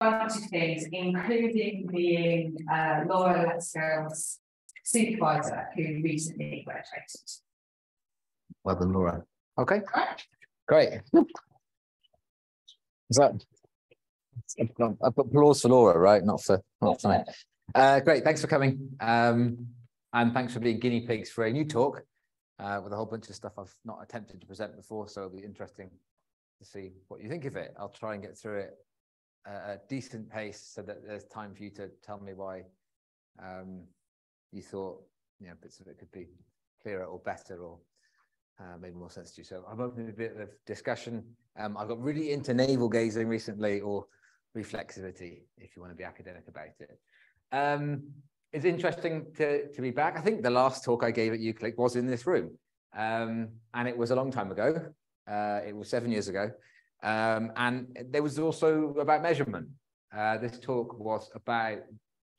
bunch of things, including being uh, Laura Lettsfield's supervisor who recently graduated. Well done, Laura. Okay, great. Is that applause for Laura, right? Not for not for uh, great, thanks for coming. Um, and thanks for being guinea pigs for a new talk uh, with a whole bunch of stuff I've not attempted to present before. So it'll be interesting to see what you think of it. I'll try and get through it at a decent pace so that there's time for you to tell me why um, you thought you know bits of it could be clearer or better or uh, made more sense to you. So I'm opening a bit of discussion. Um, I got really into navel gazing recently or reflexivity, if you want to be academic about it. Um, it's interesting to, to be back. I think the last talk I gave at UCLIC was in this room. Um, and it was a long time ago. Uh, it was seven years ago. Um, and there was also about measurement. Uh, this talk was about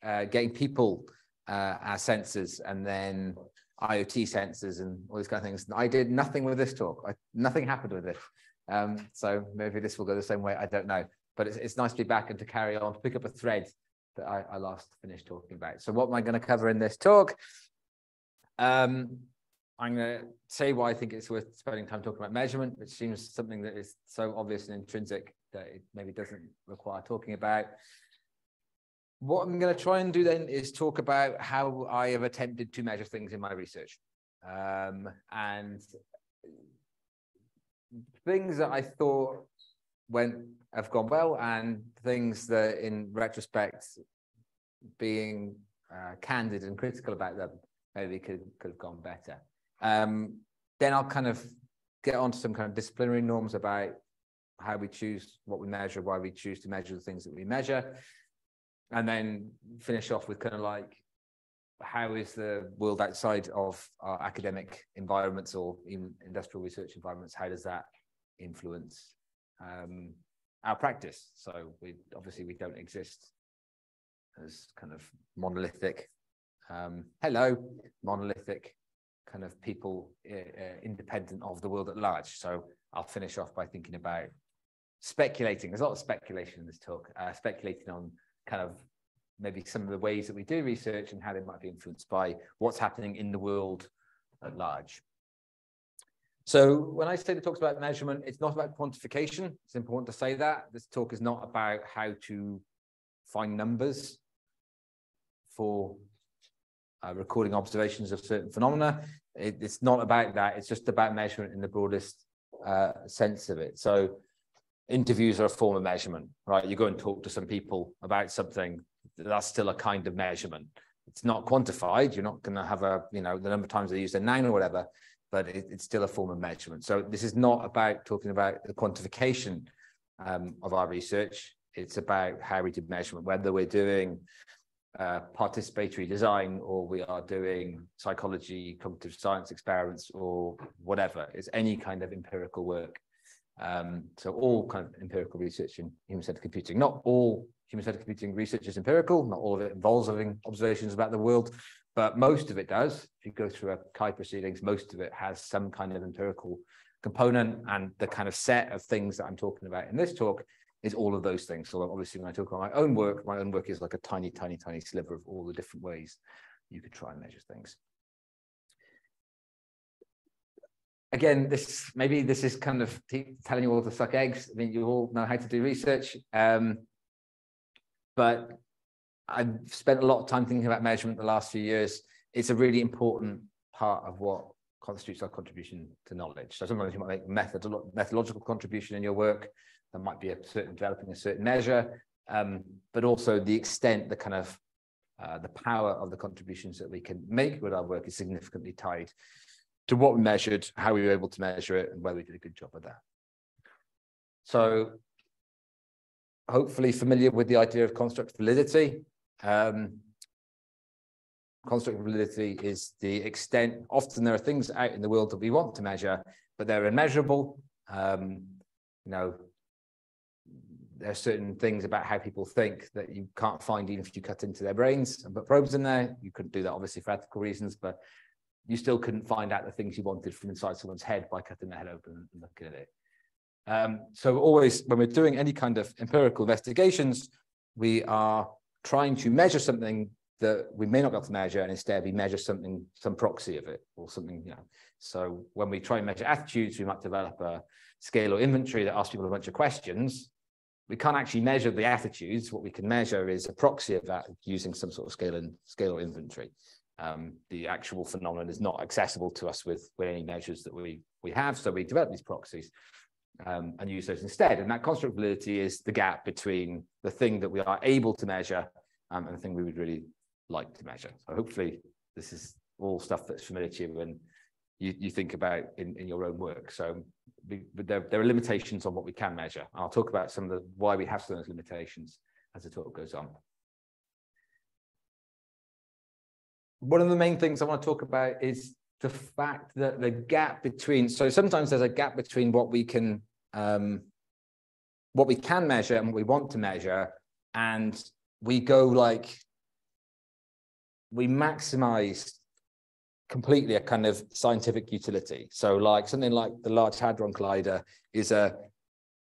uh, getting people uh, as sensors and then IoT sensors and all these kind of things. I did nothing with this talk. I, nothing happened with it. Um, so maybe this will go the same way. I don't know. But it's, it's nice to be back and to carry on, to pick up a thread that I, I last finished talking about. So what am I going to cover in this talk? Um, I'm going to say why I think it's worth spending time talking about measurement, which seems something that is so obvious and intrinsic that it maybe doesn't require talking about. What I'm going to try and do then is talk about how I have attempted to measure things in my research. Um, and things that I thought went have gone well and things that in retrospect being uh, candid and critical about them maybe could could have gone better um, then i'll kind of get onto some kind of disciplinary norms about how we choose what we measure why we choose to measure the things that we measure and then finish off with kind of like how is the world outside of our academic environments or even industrial research environments how does that influence um, our practice. So we obviously we don't exist as kind of monolithic, um, hello, monolithic kind of people uh, uh, independent of the world at large. So I'll finish off by thinking about speculating. There's a lot of speculation in this talk, uh, speculating on kind of maybe some of the ways that we do research and how they might be influenced by what's happening in the world at large. So when I say the talk's about measurement, it's not about quantification. It's important to say that. This talk is not about how to find numbers for uh, recording observations of certain phenomena. It, it's not about that. It's just about measurement in the broadest uh, sense of it. So interviews are a form of measurement, right? You go and talk to some people about something. That's still a kind of measurement. It's not quantified. You're not going to have a, you know, the number of times they use a noun or whatever but it, it's still a form of measurement. So this is not about talking about the quantification um, of our research. It's about how we do measurement, whether we're doing uh, participatory design or we are doing psychology, cognitive science experiments or whatever. It's any kind of empirical work. Um, so all kind of empirical research in human-centered computing. Not all human-centered computing research is empirical. Not all of it involves having observations about the world, but most of it does. If you go through a CHI proceedings, most of it has some kind of empirical component and the kind of set of things that I'm talking about in this talk is all of those things. So obviously when I talk about my own work, my own work is like a tiny, tiny, tiny sliver of all the different ways you could try and measure things. Again, this maybe this is kind of telling you all to suck eggs. I mean, you all know how to do research, um, but I've spent a lot of time thinking about measurement the last few years. It's a really important part of what constitutes our contribution to knowledge. So sometimes you might make methodolo methodological contribution in your work. There might be a certain developing a certain measure, um, but also the extent, the kind of uh, the power of the contributions that we can make with our work is significantly tied to what we measured, how we were able to measure it, and whether we did a good job of that. So hopefully familiar with the idea of construct validity. Um, construct validity is the extent, often there are things out in the world that we want to measure, but they're immeasurable. Um, you know, there are certain things about how people think that you can't find even if you cut into their brains and put probes in there. You couldn't do that obviously for ethical reasons, but you still couldn't find out the things you wanted from inside someone's head by cutting their head open and looking at it. Um, so always when we're doing any kind of empirical investigations, we are trying to measure something that we may not be able to measure, and instead we measure something, some proxy of it, or something, you know. So when we try and measure attitudes, we might develop a scale or inventory that asks people a bunch of questions. We can't actually measure the attitudes. What we can measure is a proxy of that using some sort of scale and scale or inventory. Um, the actual phenomenon is not accessible to us with, with any measures that we, we have, so we develop these proxies um, and use those instead. And that construct validity is the gap between the thing that we are able to measure um, and the thing we would really like to measure. So hopefully this is all stuff that's familiar to you when you, you think about in, in your own work. So we, there, there are limitations on what we can measure. I'll talk about some of the why we have some of those limitations as the talk goes on. One of the main things I want to talk about is the fact that the gap between so sometimes there's a gap between what we can um, what we can measure and what we want to measure and we go like we maximize completely a kind of scientific utility. So like something like the Large Hadron Collider is a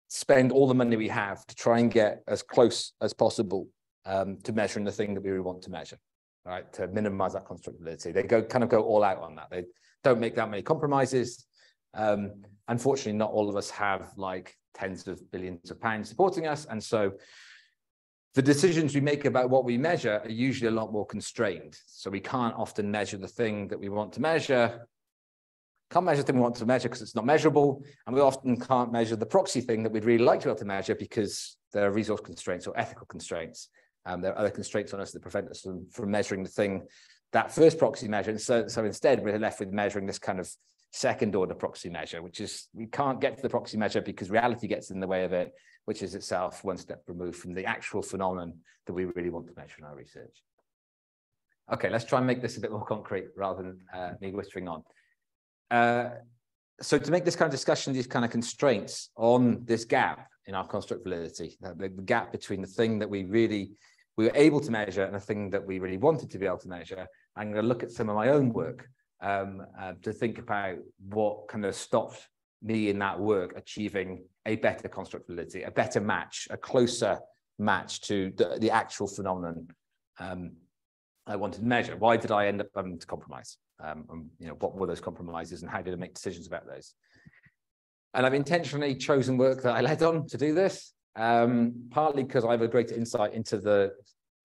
spend all the money we have to try and get as close as possible um, to measuring the thing that we really want to measure, right? To minimize that construct validity. They go kind of go all out on that. They don't make that many compromises. Um, unfortunately, not all of us have like tens of billions of pounds supporting us. And so the decisions we make about what we measure are usually a lot more constrained. So we can't often measure the thing that we want to measure. Can't measure the thing we want to measure because it's not measurable. And we often can't measure the proxy thing that we'd really like to be able to measure because there are resource constraints or ethical constraints. Um, there are other constraints on us that prevent us from, from measuring the thing that first proxy measure. And so, so instead, we're left with measuring this kind of second order proxy measure, which is we can't get to the proxy measure because reality gets in the way of it which is itself one step removed from the actual phenomenon that we really want to measure in our research. Okay, let's try and make this a bit more concrete rather than uh, me whispering on. Uh, so to make this kind of discussion, these kind of constraints on this gap in our construct validity, the, the gap between the thing that we really we were able to measure and the thing that we really wanted to be able to measure, I'm going to look at some of my own work um, uh, to think about what kind of stopped me in that work achieving a better construct validity, a better match, a closer match to the, the actual phenomenon um, I wanted to measure. Why did I end up having to compromise? Um, and, you know, what were those compromises and how did I make decisions about those? And I've intentionally chosen work that I led on to do this, um, partly because I have a greater insight into the,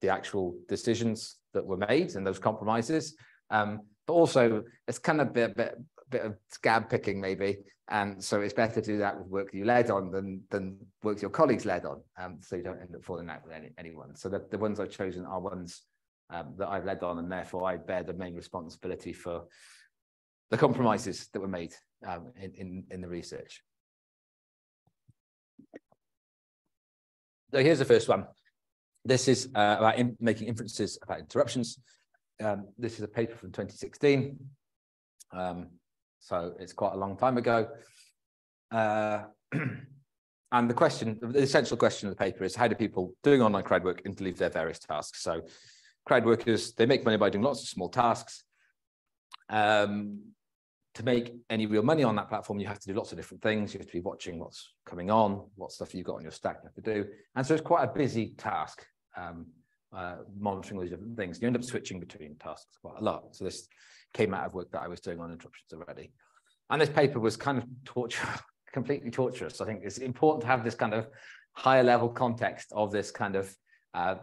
the actual decisions that were made and those compromises. Um, but also it's kind of a bit, bit, bit of scab picking maybe. And so it's better to do that with work you led on than, than work your colleagues led on. Um, so you don't end up falling out with any, anyone. So the, the ones I've chosen are ones um, that I've led on and therefore I bear the main responsibility for the compromises that were made um, in, in, in the research. So here's the first one. This is uh, about in making inferences about interruptions. Um, this is a paper from 2016. Um, so it's quite a long time ago. Uh, and the question, the essential question of the paper is how do people doing online crowd work interleave their various tasks? So crowd workers, they make money by doing lots of small tasks. Um, to make any real money on that platform, you have to do lots of different things. You have to be watching what's coming on, what stuff you've got on your stack you have to do. And so it's quite a busy task, um, uh, monitoring all these different things. You end up switching between tasks quite a lot. So this came out of work that I was doing on interruptions already. And this paper was kind of torture, completely torturous. I think it's important to have this kind of higher level context of this kind of uh,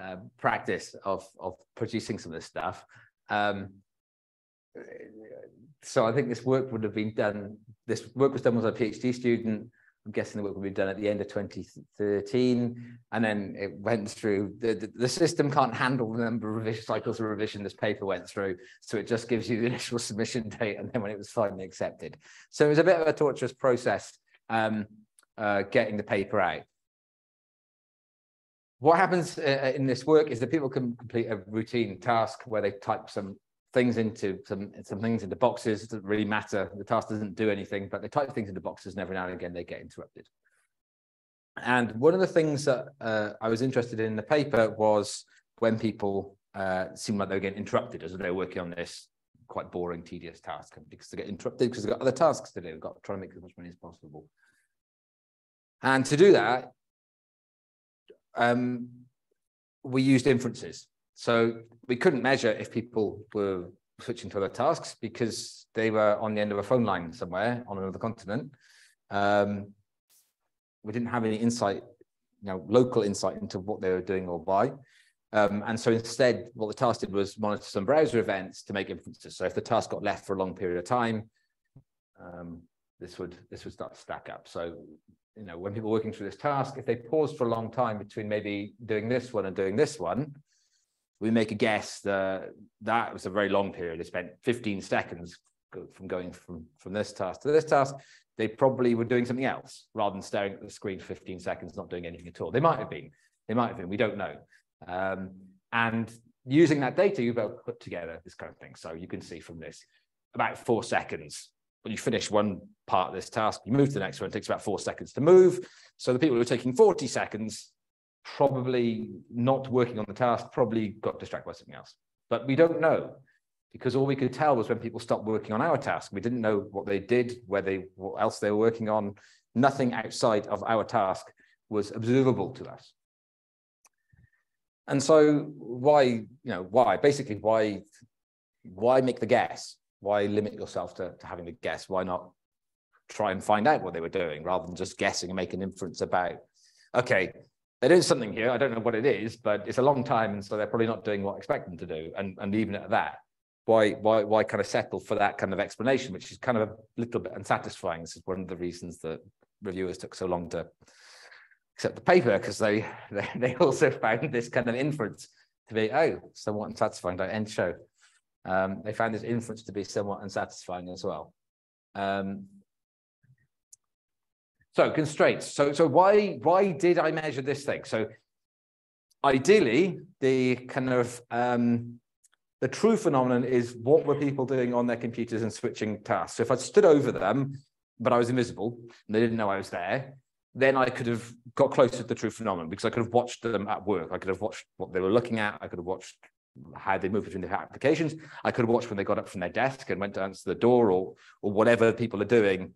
uh, practice of, of producing some of this stuff. Um, so I think this work would have been done, this work was done with a PhD student I'm guessing the work will be done at the end of 2013. And then it went through, the, the, the, system can't handle the number of revision cycles of revision this paper went through. So it just gives you the initial submission date and then when it was finally accepted. So it was a bit of a torturous process um, uh, getting the paper out. What happens uh, in this work is that people can complete a routine task where they type some things into some some things into boxes. It doesn't really matter. The task doesn't do anything, but they type things into boxes, and every now and again they get interrupted. And one of the things that uh, I was interested in, the paper was when people uh, seem like they were getting interrupted as they were working on this quite boring, tedious task, because they get interrupted because they've got other tasks to do. They've got to try to make as much money as possible. And to do that, um, we used inferences. So we couldn't measure if people were switching to other tasks because they were on the end of a phone line somewhere on another continent. Um, we didn't have any insight, you know, local insight into what they were doing or why. Um, and so instead, what the task did was monitor some browser events to make inferences. So if the task got left for a long period of time, um, this would this would start to stack up. So you know, when people working through this task, if they paused for a long time between maybe doing this one and doing this one, we make a guess that that was a very long period. They spent 15 seconds from going from, from this task to this task. They probably were doing something else rather than staring at the screen for 15 seconds, not doing anything at all. They might have been. They might have been. We don't know. Um, and using that data, you've able to put together this kind of thing. So you can see from this about four seconds. When you finish one part of this task, you move to the next one. It takes about four seconds to move. So the people who are taking 40 seconds, probably not working on the task, probably got distracted by something else. But we don't know because all we could tell was when people stopped working on our task. We didn't know what they did, where they, what else they were working on. Nothing outside of our task was observable to us. And so why, you know, why? Basically, why, why make the guess? Why limit yourself to, to having the guess? Why not try and find out what they were doing rather than just guessing and making inference about, okay, they're doing something here. I don't know what it is, but it's a long time, and so they're probably not doing what I expect them to do. And and even at that, why why why kind of settle for that kind of explanation, which is kind of a little bit unsatisfying. This is one of the reasons that reviewers took so long to accept the paper because they, they they also found this kind of inference to be oh somewhat unsatisfying. Don't end show. Um, they found this inference to be somewhat unsatisfying as well. Um, so constraints. So so why why did I measure this thing? So ideally, the kind of um, the true phenomenon is what were people doing on their computers and switching tasks. So if I stood over them, but I was invisible and they didn't know I was there, then I could have got closer to the true phenomenon because I could have watched them at work. I could have watched what they were looking at. I could have watched how they moved between the applications. I could have watched when they got up from their desk and went to answer the door or or whatever people are doing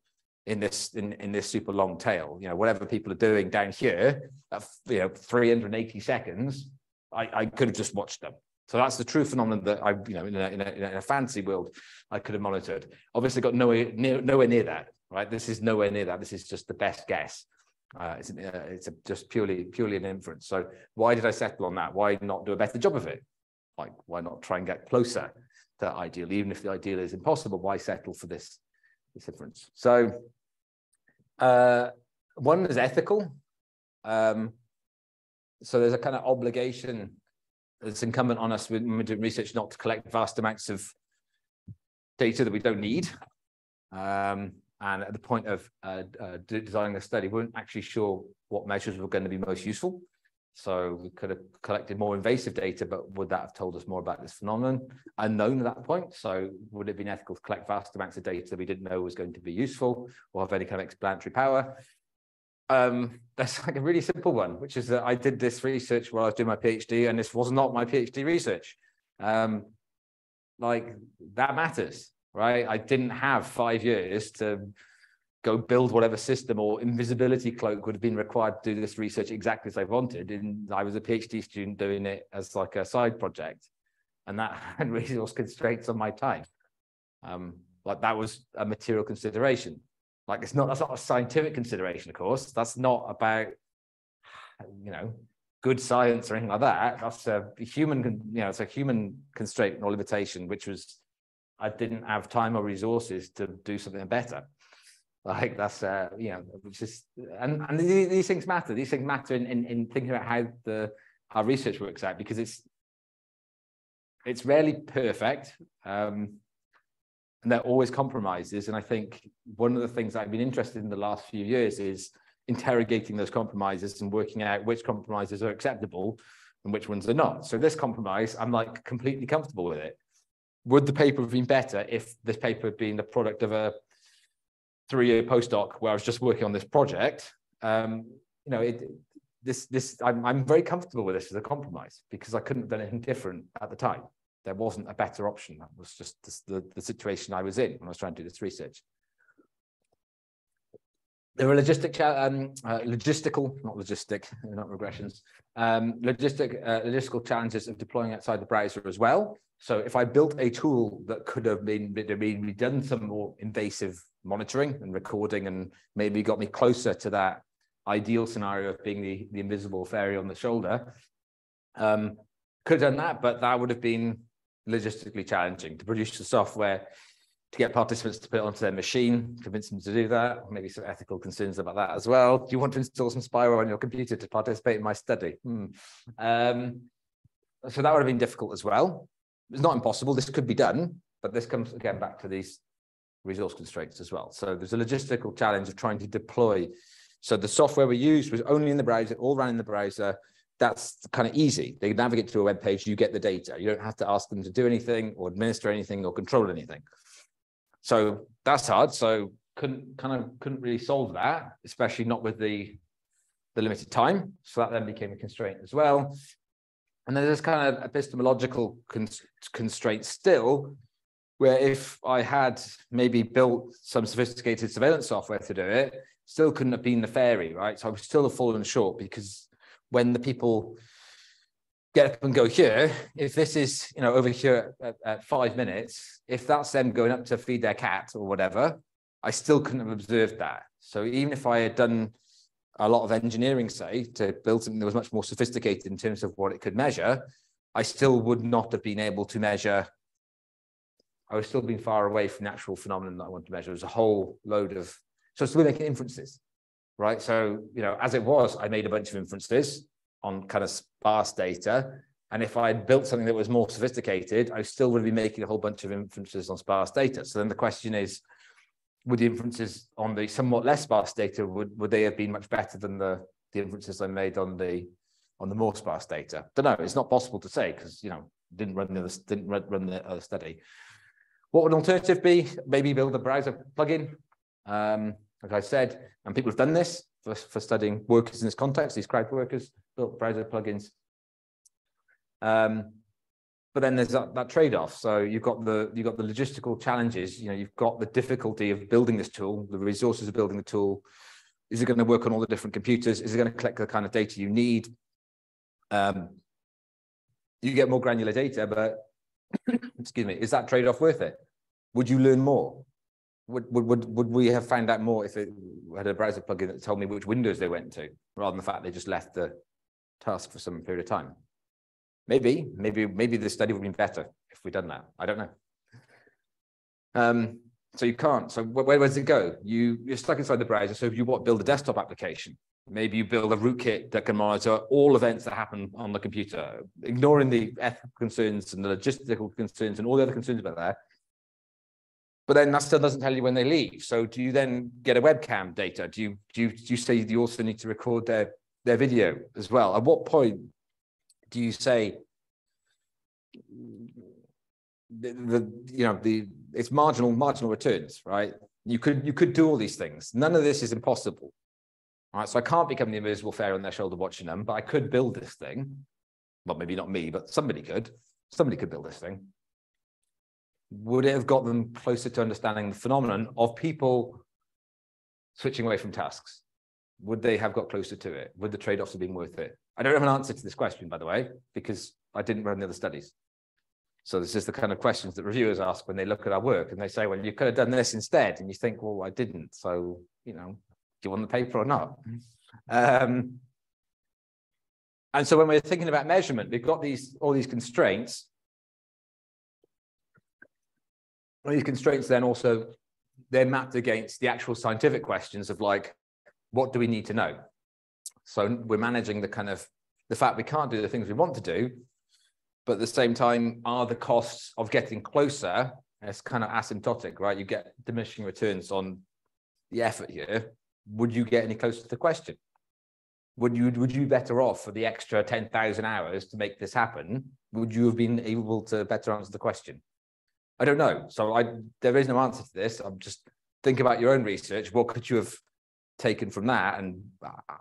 in this in, in this super long tail. You know, whatever people are doing down here at you know 380 seconds, I, I could have just watched them. So that's the true phenomenon that I, you know, in a, in a, in a fancy world, I could have monitored. Obviously, got nowhere near, nowhere near that, right? This is nowhere near that. This is just the best guess. Uh, it's uh, it's a, just purely purely an inference. So why did I settle on that? Why not do a better job of it? Like why not try and get closer to ideal, even if the ideal is impossible? Why settle for this this inference? So uh, one is ethical. Um, so there's a kind of obligation that's incumbent on us when we're doing research not to collect vast amounts of data that we don't need. Um, and at the point of uh, uh, designing the study, we weren't actually sure what measures were going to be most useful. So we could have collected more invasive data, but would that have told us more about this phenomenon? Unknown at that point. So would it have been ethical to collect vast amounts of data that we didn't know was going to be useful or have any kind of explanatory power? Um, that's like a really simple one, which is that I did this research while I was doing my PhD, and this was not my PhD research. Um, like that matters, right? I didn't have five years to go build whatever system or invisibility cloak would have been required to do this research exactly as I wanted. And I was a PhD student doing it as like a side project. And that had resource constraints on my time. Um, like that was a material consideration. Like it's not, that's not a scientific consideration, of course. That's not about, you know, good science or anything like that. That's a human, you know, it's a human constraint or limitation, which was I didn't have time or resources to do something better. Like that's uh, you know, is and and these, these things matter. These things matter in, in in thinking about how the our research works out because it's it's rarely perfect. Um, and there are always compromises. And I think one of the things I've been interested in the last few years is interrogating those compromises and working out which compromises are acceptable and which ones are not. So this compromise, I'm like completely comfortable with it. Would the paper have been better if this paper had been the product of a three-year postdoc where I was just working on this project, um, you know, it, this this I'm, I'm very comfortable with this as a compromise because I couldn't have done anything different at the time. There wasn't a better option. That was just the, the situation I was in when I was trying to do this research. There are logistic, um, uh, logistical, not logistic, not regressions, um, logistic, uh, logistical challenges of deploying outside the browser as well. So if I built a tool that could have been, been done some more invasive monitoring and recording and maybe got me closer to that ideal scenario of being the, the invisible fairy on the shoulder, um, could have done that, but that would have been logistically challenging to produce the software to get participants to put it onto their machine, convince them to do that. Maybe some ethical concerns about that as well. Do you want to install some spyware on your computer to participate in my study? Hmm. Um, so that would have been difficult as well. It's not impossible. This could be done, but this comes again back to these resource constraints as well. So there's a logistical challenge of trying to deploy. So the software we used was only in the browser, all ran in the browser. That's kind of easy. They navigate to a web page, you get the data. You don't have to ask them to do anything or administer anything or control anything. So that's hard. So couldn't kind of couldn't really solve that, especially not with the the limited time. So that then became a constraint as well. And then there's kind of epistemological cons- constraints still, where if I had maybe built some sophisticated surveillance software to do it, still couldn't have been the fairy, right? So I would still have fallen short because when the people get up and go here, if this is, you know, over here at, at, five minutes, if that's them going up to feed their cat or whatever, I still couldn't have observed that. So even if I had done a lot of engineering, say, to build something that was much more sophisticated in terms of what it could measure, I still would not have been able to measure. I was still being far away from the actual phenomenon that I wanted to measure. It was a whole load of, so still making inferences, right? So, you know, as it was, I made a bunch of inferences on kind of sparse data. And if I had built something that was more sophisticated, I still would be making a whole bunch of inferences on sparse data. So then the question is, would the inferences on the somewhat less sparse data, would, would they have been much better than the, the inferences I made on the on the more sparse data? Don't know. It's not possible to say because you know didn't run the didn't run the other study. What would an alternative be? Maybe build a browser plugin. Um, like I said, and people have done this for, for studying workers in this context, these crowd workers, built browser plugins. Um, but then there's that, that trade-off. So you've got the you've got the logistical challenges. You know, you've got the difficulty of building this tool, the resources of building the tool. Is it going to work on all the different computers? Is it going to collect the kind of data you need? Um, you get more granular data, but excuse me, is that trade-off worth it? Would you learn more? would, would, would, would we have found out more if it had a browser plugin that told me which windows they went to, rather than the fact they just left the task for some period of time? Maybe, maybe, maybe the study would have been better if we'd done that. I don't know. Um, so you can't. So where, where does it go? You, you're stuck inside the browser. So if you what, build a desktop application, maybe you build a rootkit that can monitor all events that happen on the computer, ignoring the ethical concerns and the logistical concerns and all the other concerns about that but then that still doesn't tell you when they leave. So do you then get a webcam data? Do you do you, do you say you also need to record their their video as well? At what point do you say the, the you know the it's marginal marginal returns, right? You could you could do all these things. None of this is impossible. All right, so I can't become the invisible fairy on their shoulder watching them, but I could build this thing. Well, maybe not me, but somebody could. Somebody could build this thing would it have got them closer to understanding the phenomenon of people switching away from tasks? Would they have got closer to it? Would the trade-offs have been worth it? I don't have an answer to this question, by the way, because I didn't run the other studies. So this is the kind of questions that reviewers ask when they look at our work and they say, well, you could have done this instead. And you think, well, I didn't. So, you know, do you want the paper or not? Um, and so when we're thinking about measurement, we've got these all these constraints these constraints then also they're mapped against the actual scientific questions of like what do we need to know so we're managing the kind of the fact we can't do the things we want to do but at the same time are the costs of getting closer it's kind of asymptotic right you get diminishing returns on the effort here would you get any closer to the question would you would you be better off for the extra 10,000 hours to make this happen would you have been able to better answer the question I don't know. So I there is no answer to this. I'm just think about your own research. What could you have taken from that, and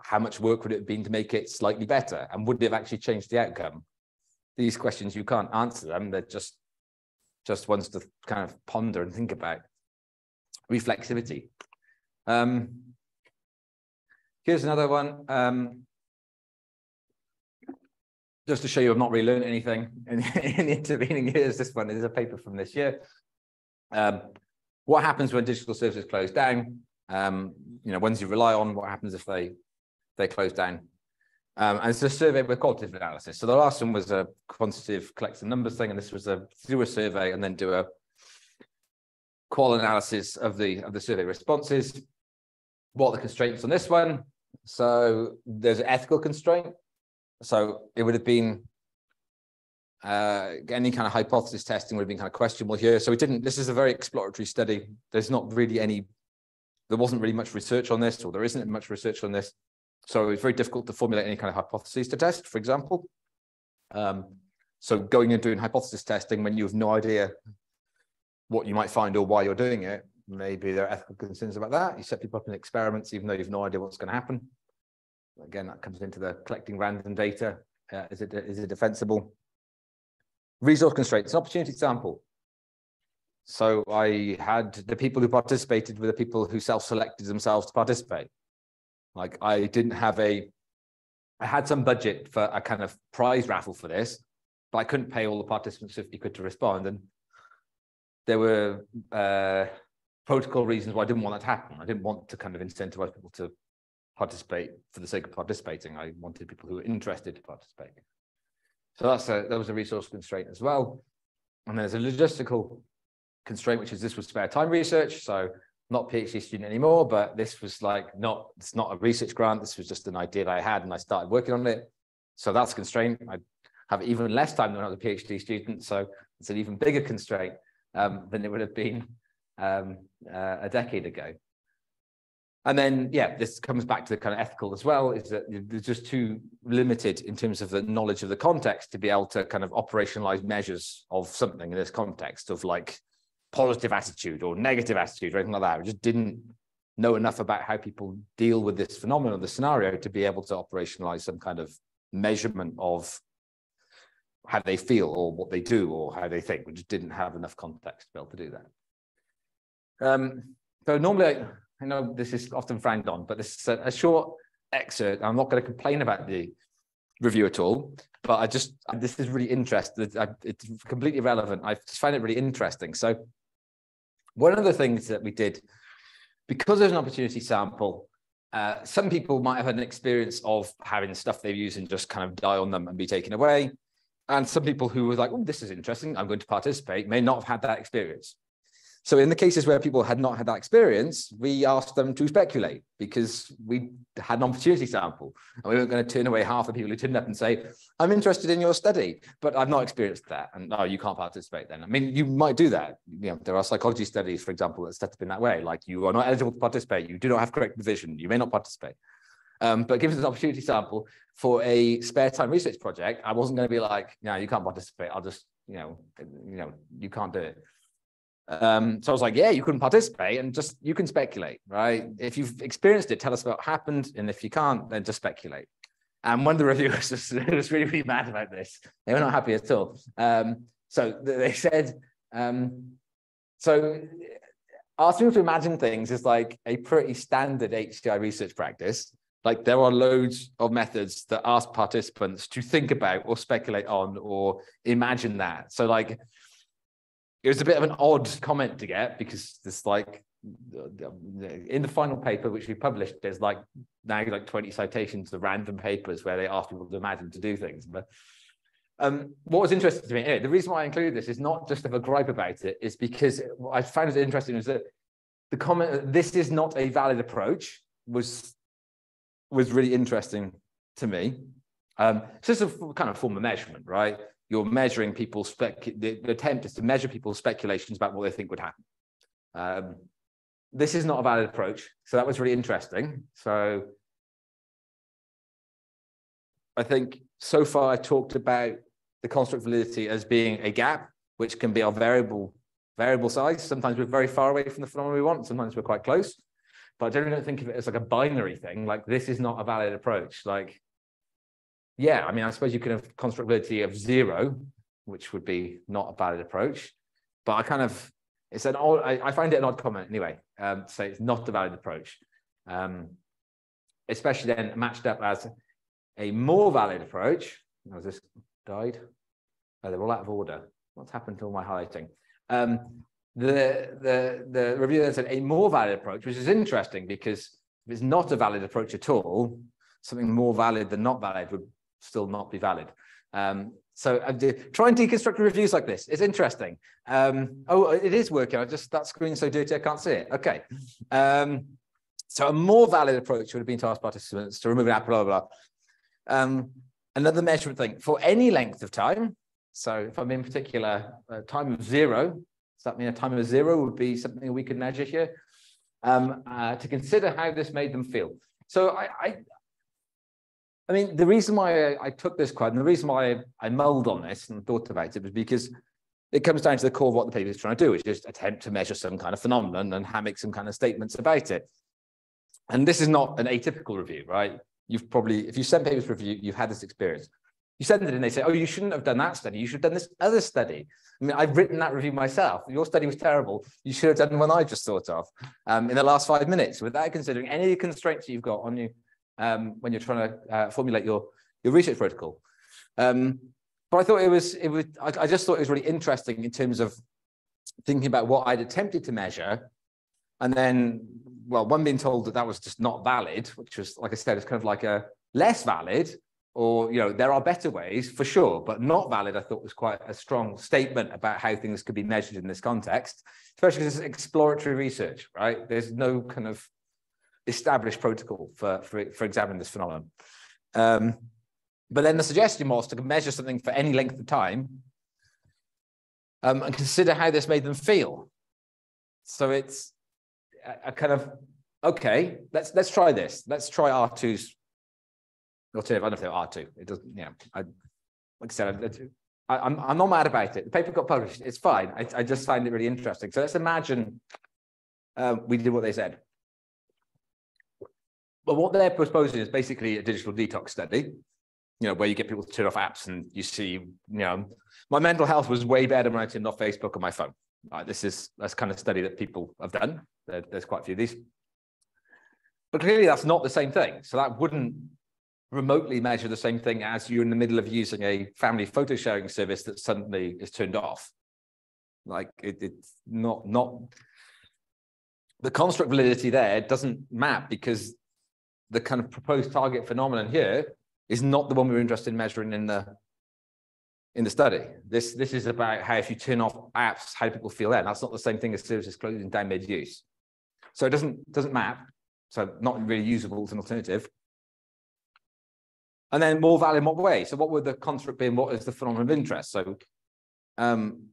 how much work would it have been to make it slightly better, and would it have actually changed the outcome? These questions you can't answer them. They're just just ones to kind of ponder and think about. Reflexivity. Um, Here's another one. Um, just to show you I've not really learned anything in, in the intervening years. This one is a paper from this year. Um, what happens when digital services close down? Um, you know, ones you rely on, what happens if they they close down? Um, and it's a survey with qualitative analysis. So the last one was a quantitative collecting numbers thing, and this was a do a survey and then do a qual analysis of the of the survey responses. What are the constraints on this one? So there's an ethical constraint. So it would have been uh, any kind of hypothesis testing would have been kind of questionable here. So we didn't. This is a very exploratory study. There's not really any. There wasn't really much research on this, or there isn't much research on this. So it's very difficult to formulate any kind of hypotheses to test, for example. Um, so going and doing hypothesis testing when you have no idea what you might find or why you're doing it, maybe there are ethical concerns about that. You set people up in experiments even though you've no idea what's going to happen. Again, that comes into the collecting random data. Uh, is it is it defensible? Resource constraints, an opportunity sample. So I had the people who participated were the people who self-selected themselves to participate. Like I didn't have a, I had some budget for a kind of prize raffle for this, but I couldn't pay all the participants 50 quid to respond. And there were uh, protocol reasons why I didn't want that to happen. I didn't want to kind of incentivize people to participate for the sake of participating. I wanted people who were interested to participate. So that's a, that was a resource constraint as well. And there's a logistical constraint, which is this was spare time research. So not PhD student anymore, but this was like not, it's not a research grant. This was just an idea that I had and I started working on it. So that's a constraint. I have even less time than I was a PhD student. So it's an even bigger constraint um, than it would have been um, uh, a decade ago. And then, yeah, this comes back to the kind of ethical as well, is that there's just too limited in terms of the knowledge of the context to be able to kind of operationalize measures of something in this context of like positive attitude or negative attitude or anything like that. We just didn't know enough about how people deal with this phenomenon, the scenario, to be able to operationalize some kind of measurement of how they feel or what they do or how they think. We just didn't have enough context to be able to do that. Um, so normally I know this is often frowned on, but this is a, a short excerpt. I'm not going to complain about the review at all, but I just, this is really interesting. It's completely relevant. I just find it really interesting. So one of the things that we did, because there's an opportunity sample, uh, some people might have had an experience of having stuff they've used and just kind of die on them and be taken away. And some people who were like, oh, this is interesting, I'm going to participate, may not have had that experience. So in the cases where people had not had that experience, we asked them to speculate because we had an opportunity sample and we weren't going to turn away half the people who turned up and say, I'm interested in your study, but I've not experienced that. And no, you can't participate then. I mean, you might do that. You know, there are psychology studies, for example, that set up in that way. Like you are not eligible to participate. You do not have correct vision. You may not participate. Um, but given an opportunity sample for a spare time research project, I wasn't going to be like, no, you can't participate. I'll just, you know, you know, you can't do it. Um, so I was like, yeah, you can participate and just you can speculate, right? If you've experienced it, tell us what happened. And if you can't, then just speculate. And one of the reviewers was, was really, really mad about this. They were not happy at all. Um, so they said, um, so asking to imagine things is like a pretty standard HCI research practice. Like there are loads of methods that ask participants to think about or speculate on or imagine that. So like it was a bit of an odd comment to get because there's like in the final paper which we published there's like now like 20 citations of random papers where they ask people to imagine to do things. But um, what was interesting to me the reason why i included this is not just of a gripe about it is because what i found it interesting is that the comment this is not a valid approach was was really interesting to me. Um, so it's a kind of form of measurement right you're measuring people's spec the, the, attempt is to measure people's speculations about what they think would happen. Um, this is not a valid approach so that was really interesting. So i think so far i talked about the construct validity as being a gap which can be our variable variable size. Sometimes we're very far away from the phenomenon we want sometimes we're quite close but i generally don't think of it as like a binary thing like this is not a valid approach. Like yeah, I mean, I suppose you can have construct validity of zero, which would be not a valid approach. But I kind of, it's an odd, I, I find it an odd comment anyway, um, to say it's not a valid approach. Um, especially then matched up as a more valid approach. Has this died? Oh, they're all out of order. What's happened to all my highlighting? Um, the, the, the review then said a more valid approach, which is interesting because if it's not a valid approach at all, something more valid than not valid would still not be valid. Um, so uh, try and deconstruct reviews like this. It's interesting. Um, oh, it is working. I just that screen's so dirty I can't see it. Okay. Um, so a more valid approach would have been to ask participants to remove an app, blah, blah, blah. Um, another measurement thing for any length of time. So if I'm in particular uh, time of zero, does that mean a time of zero would be something we could measure here? Um, uh, to consider how this made them feel. So I, I, I mean, the reason why I, took this quote and the reason why I, mulled on this and thought about it was because it comes down to the core of what the paper is trying to do, which is attempt to measure some kind of phenomenon and make some kind of statements about it. And this is not an atypical review, right? You've probably, if you send papers for review, you've had this experience. You send it and they say, oh, you shouldn't have done that study. You should have done this other study. I mean, I've written that review myself. Your study was terrible. You should have done the one I just thought of um, in the last five minutes without considering any of the constraints you've got on you um, when you're trying to uh, formulate your, your research protocol. Um, but I thought it was, it was I, I, just thought it was really interesting in terms of thinking about what I'd attempted to measure. And then, well, one being told that that was just not valid, which was, like I said, it's kind of like a less valid, or, you know, there are better ways for sure, but not valid, I thought was quite a strong statement about how things could be measured in this context, especially because it's exploratory research, right? There's no kind of established protocol for, for, for examining this phenomenon. Um, but then the suggestion was to measure something for any length of time um, and consider how this made them feel. So it's a, a, kind of okay. Let's let's try this. Let's try R2's alternative. I don't know if they're R2. It doesn't. Yeah. I, like I said, I, I'm I'm not mad about it. The paper got published. It's fine. I, I just find it really interesting. So let's imagine um, we did what they said. But what they're proposing is basically a digital detox study, you know, where you get people to turn off apps and you see, you know, my mental health was way better when I turned off Facebook on my phone. Right, this is that's kind of study that people have done. There, there's quite a few of these. But clearly that's not the same thing. So that wouldn't remotely measure the same thing as you're in the middle of using a family photo sharing service that suddenly is turned off. Like it, it's not not the construct validity there doesn't map because the kind of proposed target phenomenon here is not the one we're interested in measuring in the in the study. This this is about how if you turn off apps, how do people feel then? That's not the same thing as services closing down mid-use. So it doesn't doesn't map. So not really usable as an alternative. And then more valid in what way? So what would the construct be and what is the phenomenon of interest? So um,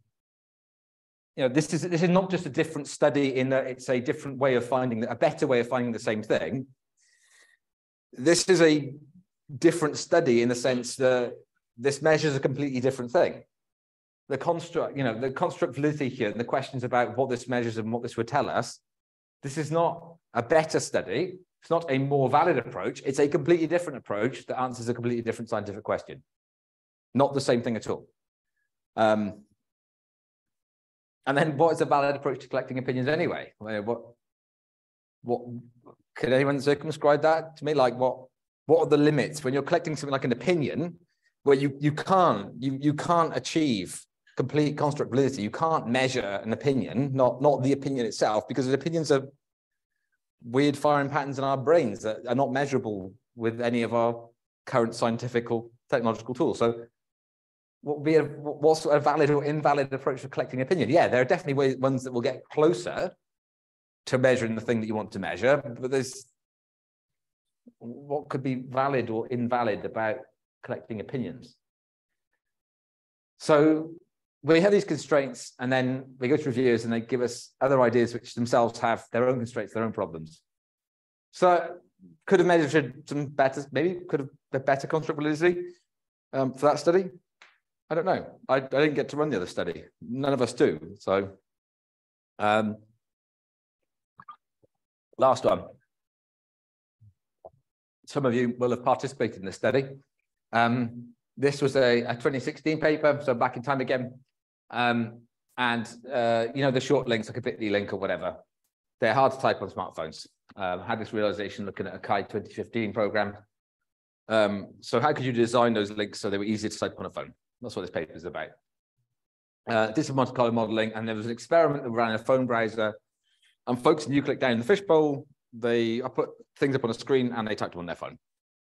you know, this is this is not just a different study in that it's a different way of finding a better way of finding the same thing this is a different study in the sense that this measures a completely different thing. The construct, you know, the construct validity here, and the questions about what this measures and what this would tell us, this is not a better study. It's not a more valid approach. It's a completely different approach that answers a completely different scientific question. Not the same thing at all. Um, and then what is a valid approach to collecting opinions anyway? What, what could anyone circumscribe that to me? Like what what are the limits when you're collecting something like an opinion where you you can't you you can't achieve complete construct validity. You can't measure an opinion, not not the opinion itself, because opinions are weird firing patterns in our brains that are not measurable with any of our current scientific or technological tools. So what would be a what's a valid or invalid approach for collecting opinion? Yeah, there are definitely ways, ones that will get closer to measuring the thing that you want to measure, but there's what could be valid or invalid about collecting opinions. So we have these constraints, and then we go to reviewers and they give us other ideas which themselves have their own constraints, their own problems. So could have measured some better, maybe could have a better construct validity um, for that study. I don't know. I, I didn't get to run the other study. None of us do. So um, Last one. Some of you will have participated in this study. Um, this was a, a, 2016 paper, so back in time again. Um, and, uh, you know, the short links, like a bit.ly link or whatever, they're hard to type on smartphones. Um, had this realization looking at a CHI 2015 program. Um, so how could you design those links so they were easier to type on a phone? That's what this paper is about. Uh, did some Monte Carlo modeling, and there was an experiment that ran in a phone browser. And folks, UCLIC down in the fishbowl, they I put things up on a screen and they typed on their phone.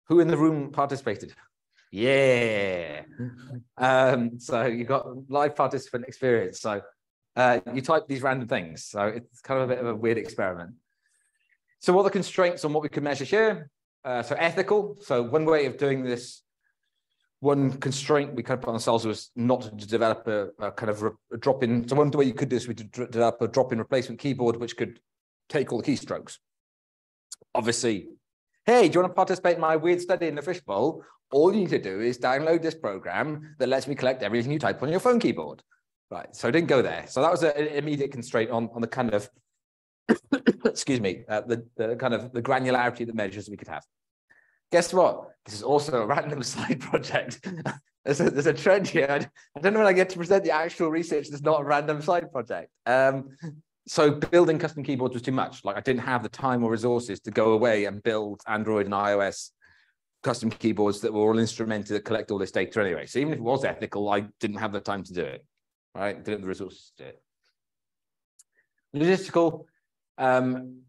Who in the room participated? Yeah. Um, so you got live participant experience. So uh, you type these random things. So it's kind of a bit of a weird experiment. So what are the constraints on what we can measure here? Uh, so ethical. So one way of doing this, one constraint we kind of put on ourselves was not to develop a, a kind of a drop-in. So one way you could do this, we develop a drop-in replacement keyboard which could take all the keystrokes. Obviously, hey, do you want to participate in my weird study in the fishbowl? All you need to do is download this program that lets me collect everything you type on your phone keyboard. Right. So I didn't go there. So that was an immediate constraint on, on the kind of, excuse me, uh, the, the kind of the granularity of the measures we could have. Guess what? This is also a random slide project. there's, a, there's a trend here. I, don't know when I get to present the actual research that's not a random slide project. Um, so building custom keyboards was too much. Like I didn't have the time or resources to go away and build Android and iOS custom keyboards that were all instrumented that collect all this data anyway. So even if it was ethical, I didn't have the time to do it right? Didn't have the resources to do it. Logistical, um,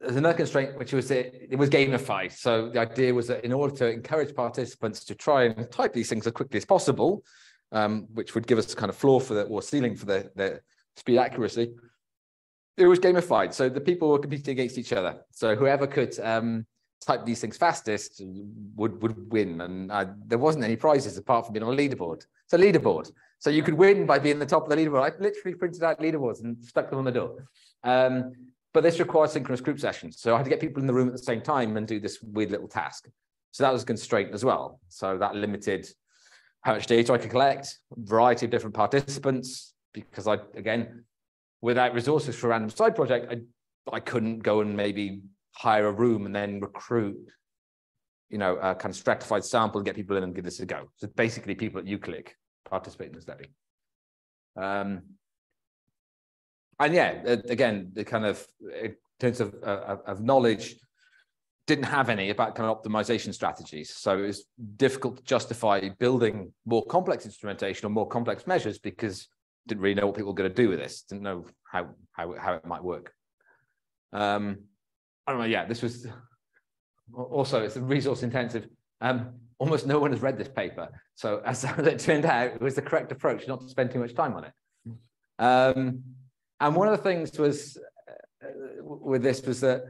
there's another constraint, which was it, it was gamified. So the idea was that in order to encourage participants to try and type these things as quickly as possible, um, which would give us a kind of floor for the or ceiling for the, the speed accuracy, it was gamified. So the people were competing against each other. So whoever could um, type these things fastest would would win, and uh, there wasn't any prizes apart from being on a leaderboard. So leaderboard. So you could win by being the top of the leaderboard. I literally printed out leaderboards and stuck them on the door. Um, but this requires synchronous group sessions. So I had to get people in the room at the same time and do this weird little task. So that was a constraint as well. So that limited how much data I could collect, variety of different participants, because I, again, without resources for a random side project, I, I couldn't go and maybe hire a room and then recruit, you know, a kind of stratified sample and get people in and give this a go. So basically people at UCLIC participate in the study. Um, and yeah, again, the kind of in terms of, uh, of knowledge, didn't have any about kind of optimization strategies. So it was difficult to justify building more complex instrumentation or more complex measures because didn't really know what people were going to do with this, didn't know how how, how it might work. Um, I don't know. Yeah, this was also it's resource intensive. Um, almost no one has read this paper. So as it turned out, it was the correct approach not to spend too much time on it. Um, and one of the things was uh, with this was that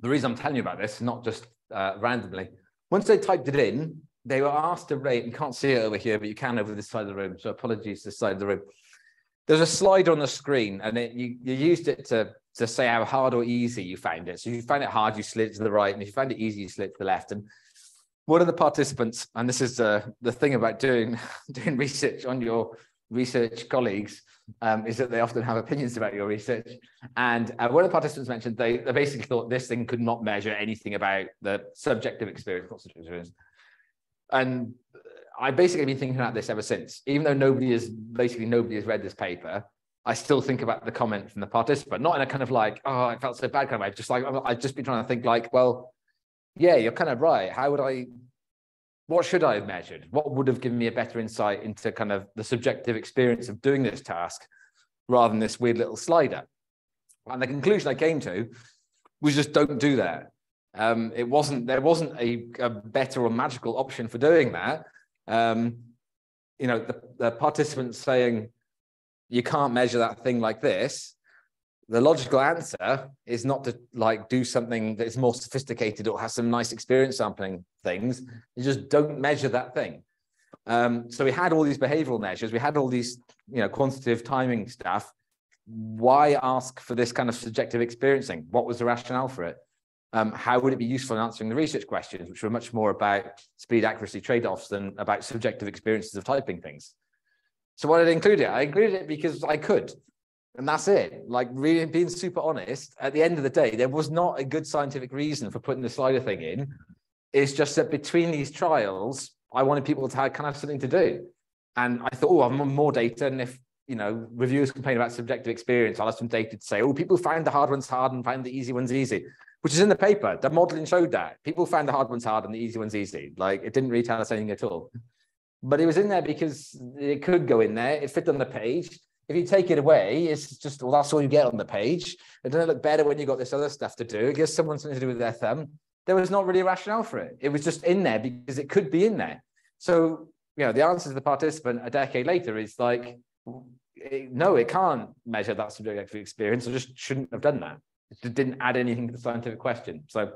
the reason I'm telling you about this, is not just uh, randomly, once they typed it in, they were asked to rate, you can't see it over here, but you can over this side of the room. So apologies this side of the room. There's a slide on the screen and it, you, you used it to to say how hard or easy you found it. So if you find it hard, you slid to the right, and if you find it easy, you slid to the left. And one of the participants, and this is uh, the thing about doing doing research on your research colleagues, um, is that they often have opinions about your research. And uh, one of the participants mentioned they, they basically thought this thing could not measure anything about the subjective experience, not subjective experience. And I've basically been thinking about this ever since, even though nobody has basically nobody has read this paper. I still think about the comment from the participant, not in a kind of like, oh, I felt so bad kind of way. Just like I've just been trying to think like, well, yeah, you're kind of right. How would I? What should I have measured? What would have given me a better insight into kind of the subjective experience of doing this task, rather than this weird little slider? And the conclusion I came to was just don't do that. Um, it wasn't there wasn't a, a, better or magical option for doing that. Um, you know, the, the participants saying you can't measure that thing like this the logical answer is not to like do something that is more sophisticated or has some nice experience sampling things. You just don't measure that thing. Um, so we had all these behavioral measures. We had all these you know quantitative timing stuff. Why ask for this kind of subjective experiencing? What was the rationale for it? Um, how would it be useful in answering the research questions which were much more about speed accuracy trade-offs than about subjective experiences of typing things? So did I include it? I included it because I could. And that's it. Like really being super honest, at the end of the day, there was not a good scientific reason for putting the slider thing in. It's just that between these trials, I wanted people to have kind of something to do. And I thought, oh, I'm more data. And if you know, reviewers complain about subjective experience. I'll have some data to say, oh, people find the hard ones hard and find the easy ones easy, which is in the paper. The modeling showed that people found the hard ones hard and the easy ones easy. Like it didn't really tell us anything at all. But it was in there because it could go in there. It fit on the page. If you take it away, it's just, well, that's all you get on the page. It doesn't look better when you've got this other stuff to do. It gives someone something to do with their thumb. There was not really a rationale for it. It was just in there because it could be in there. So, you know, the answer to the participant a decade later is like, no, it can't measure that subjective experience. I just shouldn't have done that. It didn't add anything to the scientific question. So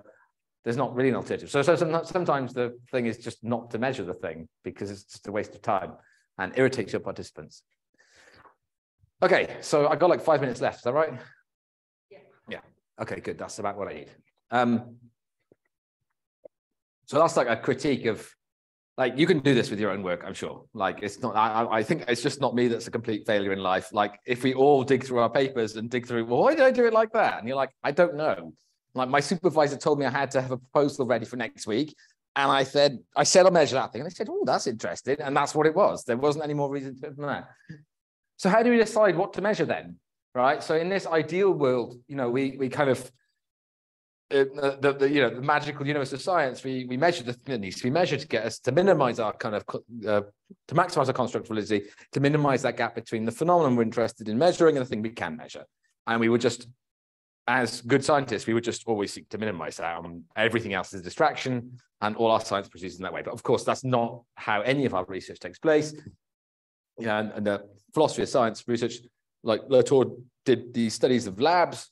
there's not really an alternative. So, so sometimes the thing is just not to measure the thing because it's just a waste of time and irritates your participants. Okay, so I got like five minutes left. Is that right? Yeah. Yeah. Okay, good. That's about what I need. Um, so that's like a critique of like you can do this with your own work i'm sure like it's not I, I think it's just not me that's a complete failure in life like if we all dig through our papers and dig through well why did i do it like that and you're like i don't know like my supervisor told me i had to have a proposal ready for next week and i said i said i'll measure that thing and they said oh that's interesting and that's what it was there wasn't any more reason to than that so how do we decide what to measure then right so in this ideal world you know we we kind of uh, the, the, you know the magical universe of science, we we measure the thing that needs to be measured to get us to minimize our kind of uh, to maximize our construct validity, to minimize that gap between the phenomenon we're interested in measuring and the thing we can measure. And we would just, as good scientists, we would just always seek to minimize that. Um, everything else is a distraction, and all our science proceeds in that way. But of course, that's not how any of our research takes place. Yeah, and, and the philosophy of science research, like Latour did the studies of labs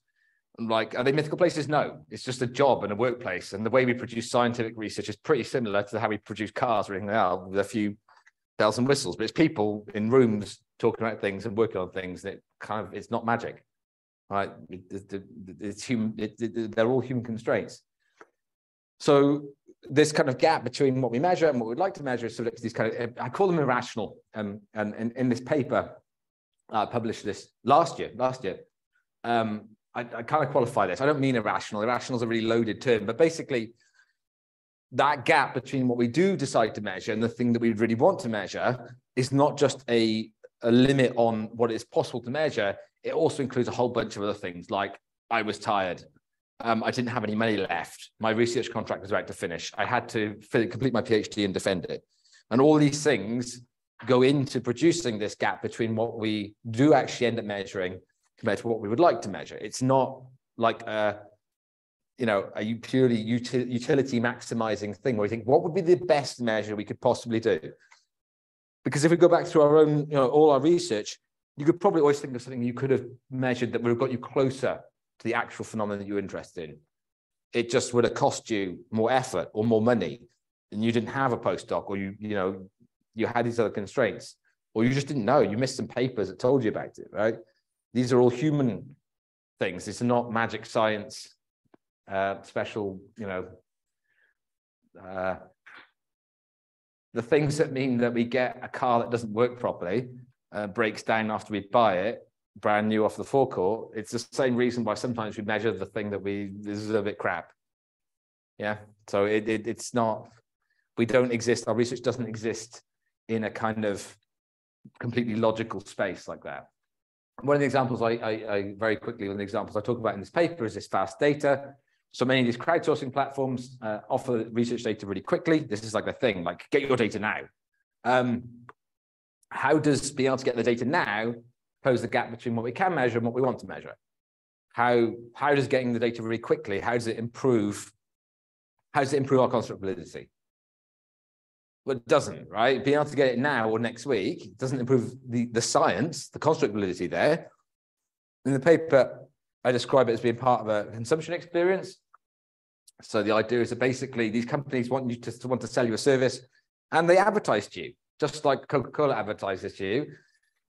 And like are they mythical places? No. It's just a job and a workplace and the way we produce scientific research is pretty similar to how we produce cars or anything else with a few bells and whistles but it's people in rooms talking about things and working on things that kind of it's not magic right? It, it's human it, it, they're all human constraints. So this kind of gap between what we measure and what we'd like to measure is sort of these kind of i call them irrational um, and, and in this paper i published this last year last year um, I, I kind of qualify this. I don't mean irrational. Irrational is a really loaded term, but basically, that gap between what we do decide to measure and the thing that we really want to measure is not just a, a limit on what is possible to measure. It also includes a whole bunch of other things like I was tired. Um, I didn't have any money left. My research contract was about to finish. I had to complete my PhD and defend it. And all these things go into producing this gap between what we do actually end up measuring compared to what we would like to measure. It's not like a, you know, a purely utility maximizing thing where you think, what would be the best measure we could possibly do? Because if we go back through our own, you know, all our research, you could probably always think of something you could have measured that would have got you closer to the actual phenomenon that you're interested in. It just would have cost you more effort or more money, and you didn't have a postdoc, or you, you know, you had these other constraints, or you just didn't know. You missed some papers that told you about it, right? These are all human things. It's not magic science, uh, special, you know, uh, the things that mean that we get a car that doesn't work properly, uh, breaks down after we buy it, brand new off the forecourt. It's the same reason why sometimes we measure the thing that we this is a bit crap. Yeah. So it, it it's not. We don't exist. Our research doesn't exist in a kind of completely logical space like that one of the examples I, I, I, very quickly, one of the examples I talk about in this paper is this fast data. So many of these crowdsourcing platforms uh, offer research data really quickly. This is like the thing, like get your data now. Um, how does being able to get the data now pose the gap between what we can measure and what we want to measure? How, how does getting the data really quickly, how does it improve, how does it improve our construct validity? Well, it doesn't, right? Being able to get it now or next week doesn't improve the, the science, the construct validity there. In the paper, I describe it as being part of a consumption experience. So the idea is that basically these companies want you to, to want to sell you a service and they advertise to you, just like Coca-Cola advertises to you.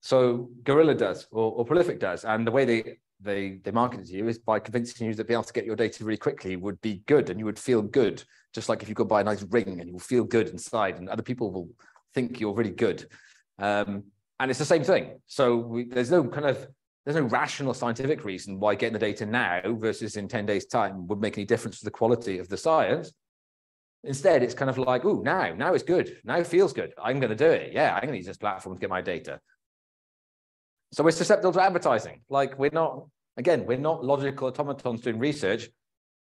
So Gorilla does or, or Prolific does. And the way they they they market it to you is by convincing you that being able to get your data really quickly would be good and you would feel good just like if you go buy a nice ring and you will feel good inside and other people will think you're really good. Um, and it's the same thing. So we, there's no kind of there's no rational scientific reason why getting the data now versus in 10 days time would make any difference to the quality of the science. Instead it's kind of like oh now now it's good. Now it feels good. I'm going to do it. Yeah i'm going to use this platform to get my data So we're susceptible to advertising. Like we're not, again, we're not logical automatons doing research.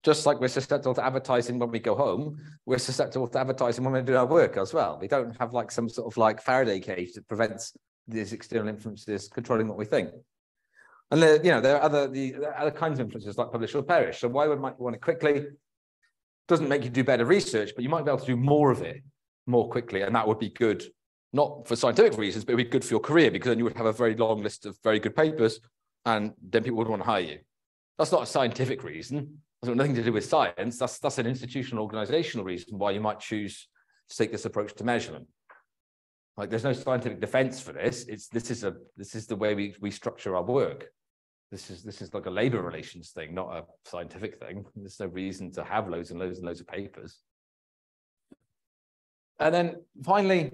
Just like we're susceptible to advertising when we go home, we're susceptible to advertising when we do our work as well. We don't have like some sort of like Faraday cage that prevents these external influences controlling what we think. And there, you know, there are other the other kinds of influences like publish or perish. So why would might want it quickly? Doesn't make you do better research, but you might be able to do more of it more quickly, and that would be good, not for scientific reasons, but it would be good for your career because then you would have a very long list of very good papers, and then people would want to hire you. That's not a scientific reason. That's got nothing to do with science. That's that's an institutional organizational reason why you might choose to take this approach to measurement. Like there's no scientific defense for this. It's this is a this is the way we, we structure our work. This is this is like a labor relations thing, not a scientific thing. There's no reason to have loads and loads and loads of papers. And then finally,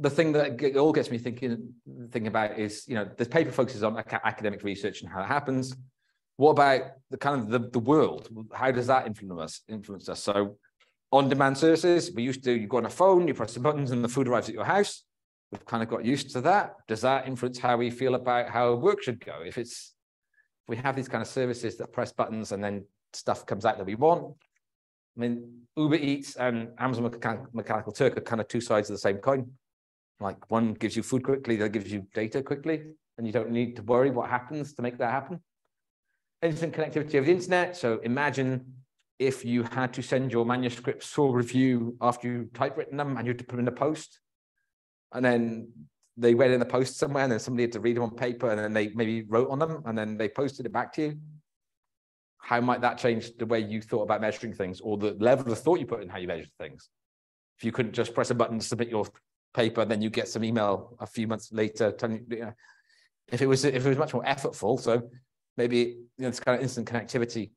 the thing that all gets me thinking thinking about is, you know, this paper focuses on academic research and how it happens. What about the kind of the, the world? How does that influence us? Influence us? So on-demand services, we used to, you go on a phone, you press the buttons and the food arrives at your house. We've kind of got used to that. Does that influence how we feel about how work should go? If it's, if we have these kind of services that press buttons and then stuff comes out that we want, I mean, Uber Eats and Amazon Mechanical Turk are kind of two sides of the same coin. Like one gives you food quickly, other gives you data quickly, and you don't need to worry what happens to make that happen. Instant connectivity of the internet. So imagine if you had to send your manuscripts for review after you typewritten them and you had to put them in a post, and then they went in the post somewhere, and then somebody had to read them on paper, and then they maybe wrote on them, and then they posted it back to you. How might that change the way you thought about measuring things, or the level of thought you put in how you measure things? If you couldn't just press a button to submit your paper, then you get some email a few months later telling you, you know, if it was if it was much more effortful, so maybe you know, it's kind of instant connectivity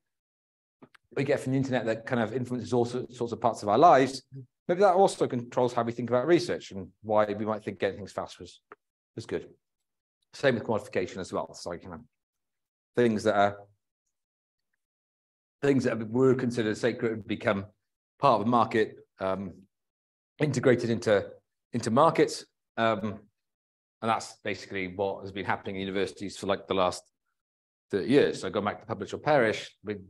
we get from the internet that kind of influences all sorts of parts of our lives, maybe that also controls how we think about research and why we might think getting things fast was, was good. Same with quantification as well. So, you know, things that are things that were considered sacred become part of the market, um, integrated into, into markets. Um, and that's basically what has been happening in universities for like the last 30 years. So going back to publish or perish, with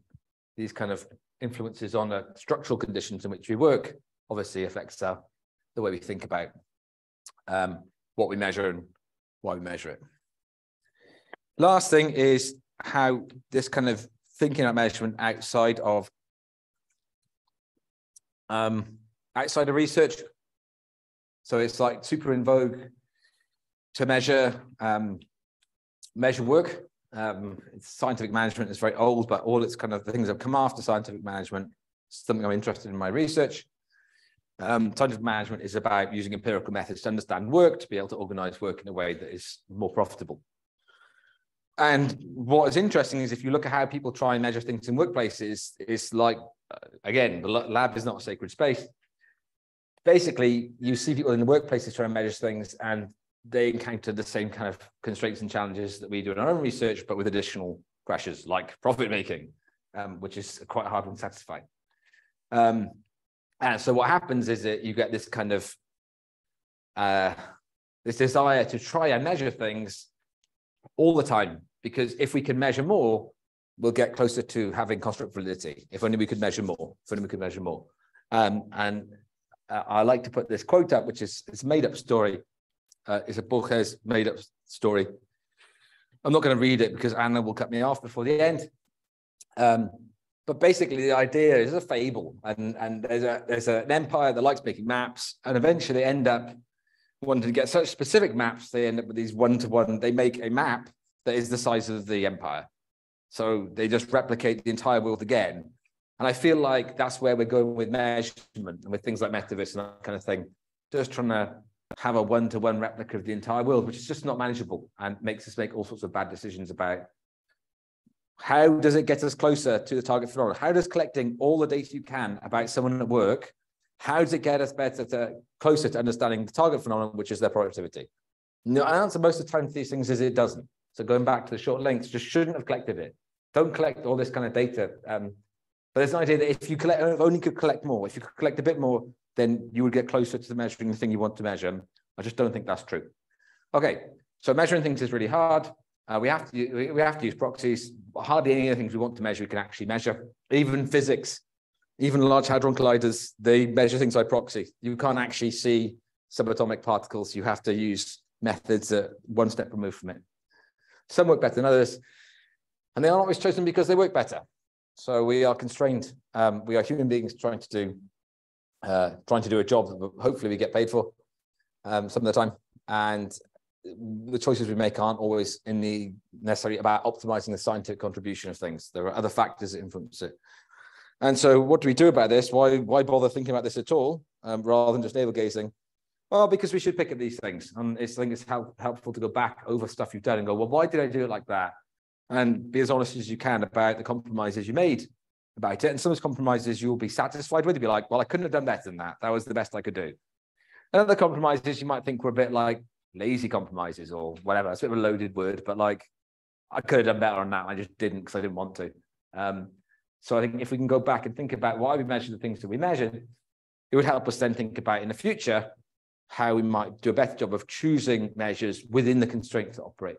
these kind of influences on the structural conditions in which we work obviously affects the way we think about um, what we measure and why we measure it. Last thing is how this kind of thinking about measurement outside of um, outside of research. So it's like super in vogue to measure um, measure work um, scientific management is very old, but all its kind of the things that come after scientific management, something I'm interested in my research. Um, scientific management is about using empirical methods to understand work, to be able to organize work in a way that is more profitable. And what is interesting is if you look at how people try and measure things in workplaces, it's like, uh, again, the lab is not a sacred space. Basically, you see people in the workplaces trying to measure things and they encounter the same kind of constraints and challenges that we do in our own research, but with additional pressures like profit making, um, which is quite hard to satisfy. Um, and so what happens is that you get this kind of uh, this desire to try and measure things all the time, because if we can measure more, we'll get closer to having construct validity. If only we could measure more, if only we could measure more. Um, and uh, I like to put this quote up, which is it's made up story uh, it's a Borges made up story. I'm not going to read it because Anna will cut me off before the end. Um, but basically, the idea is a fable, and and there's a there's an empire that likes making maps, and eventually they end up wanting to get such specific maps. They end up with these one to one. They make a map that is the size of the empire, so they just replicate the entire world again. And I feel like that's where we're going with measurement and with things like metaverse and that kind of thing. Just trying to have a one-to-one replica of the entire world, which is just not manageable and makes us make all sorts of bad decisions about how does it get us closer to the target phenomenon? How does collecting all the data you can about someone at work, how does it get us better to closer to understanding the target phenomenon, which is their productivity? No, answer most of the time to these things is it doesn't. So going back to the short lengths, just shouldn't have collected it. Don't collect all this kind of data. Um, but there's an idea that if you collect, only could collect more, if you could collect a bit more, then you would get closer to the measuring the thing you want to measure. I just don't think that's true. Okay, So measuring things is really hard. Uh, we have to we have to use proxies. Hardly any of the things we want to measure we can actually measure. Even physics, even large hadron colliders, they measure things by proxy. You can't actually see subatomic particles. You have to use methods that one step removed from it. Some work better than others, and they aren't always chosen because they work better. So we are constrained. Um, we are human beings trying to do uh, trying to do a job that hopefully we get paid for um, some of the time. And the choices we make aren't always in the necessarily about optimizing the scientific contribution of things. There are other factors that influence it. And so, what do we do about this? Why why bother thinking about this at all, um, rather than just navel gazing? Well, because we should pick at these things, and it's, I think it's help, helpful to go back over stuff you've done and go, well, why did I do it like that? And be as honest as you can about the compromises you made about it. And some of those compromises you'll be satisfied with. You'll be like, well, I couldn't have done better than that. That was the best I could do. And other compromises you might think were a bit like lazy compromises or whatever. It's a bit of a loaded word, but like I could have done better on that. I just didn't because I didn't want to. Um, so I think if we can go back and think about why we measure the things that we measured, it would help us then think about in the future how we might do a better job of choosing measures within the constraints that operate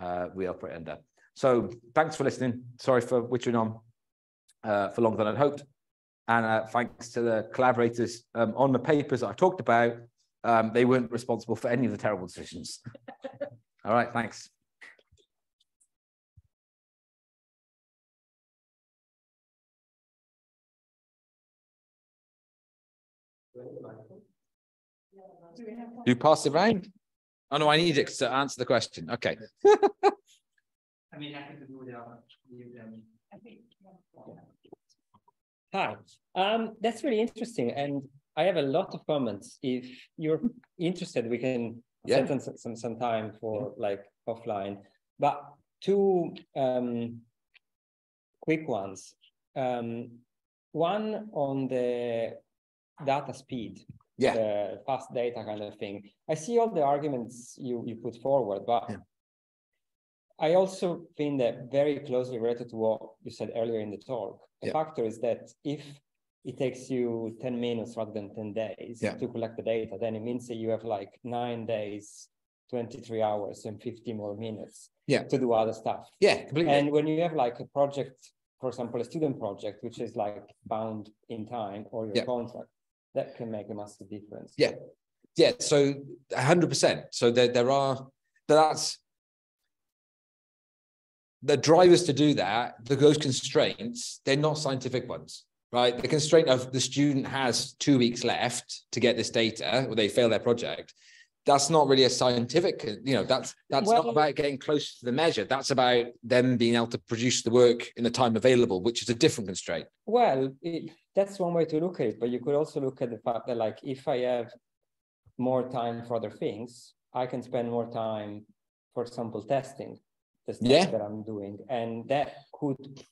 uh, we operate under. So thanks for listening. Sorry for witching on uh, for longer than I'd hoped. And uh, thanks to the collaborators um, on the papers I talked about, um, they weren't responsible for any of the terrible decisions. All right, thanks. You pass it around? Oh no, I need it to answer the question. Okay. I mean, I can do without I think. Hi, um, that's really interesting. And I have a lot of comments. If you're interested, we can yeah. set some, some, some time for like offline. But two um, quick ones. Um, one on the data speed, yeah. the fast data kind of thing. I see all the arguments you, you put forward, but yeah. I also think that very closely related to what you said earlier in the talk, a yeah. factor is that if it takes you 10 minutes rather than 10 days yeah. to collect the data, then it means that you have like nine days, 23 hours, and 50 more minutes yeah. to do other stuff. Yeah, completely. And when you have like a project, for example, a student project, which is like bound in time or your yeah. contract, that can make a massive difference. Yeah. Yeah. So 100%. So there, there are, that's, the drivers to do that, the those constraints, they're not scientific ones, right? The constraint of the student has two weeks left to get this data, or they fail their project. That's not really a scientific, you know, that's that's well, not about getting close to the measure. That's about them being able to produce the work in the time available, which is a different constraint. Well, it, that's one way to look at it, but you could also look at the fact that, like, if I have more time for other things, I can spend more time, for example, testing the stuff yeah. that I'm doing, and that could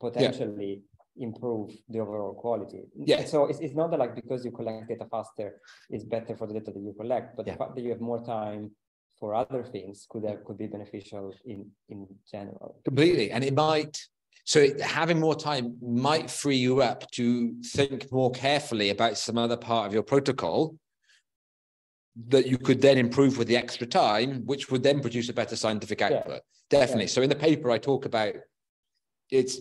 potentially yeah. improve the overall quality. Yeah. So it's, it's not that like because you collect data faster, it's better for the data that you collect, but yeah. the fact that you have more time for other things could have, could be beneficial in in general. Completely, and it might. So having more time might free you up to think more carefully about some other part of your protocol that you could then improve with the extra time, which would then produce a better scientific output. Yeah. Definitely. Yeah. So in the paper, I talk about it's